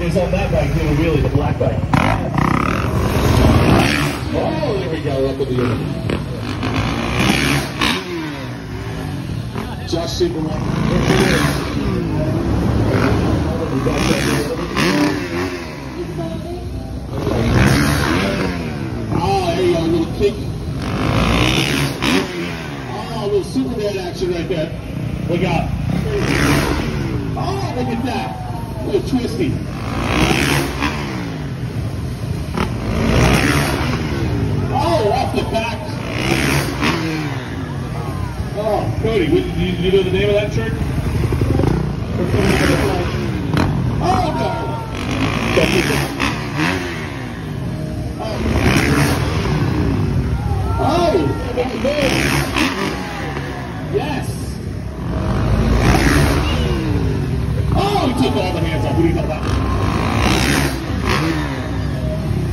is on that bike doing a wheelie, the black bike. Oh, there we go, up with the other. Josh Superman. We. Oh, there you go, a little kick. Oh, a little Superman action right there. We got Oh, look at that. Little twisty. Oh, off the back. Oh, Cody, what, you, you know the name of that trick? Oh, no. Oh, look at this. Yes. Oh, he took all the hands off. What do you think about that?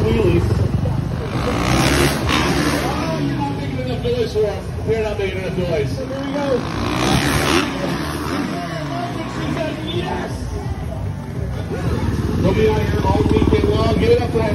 Wheelies. Oh. They're not making enough noise. Here we go. Yes. We'll be out here all weekend long. Give it up for our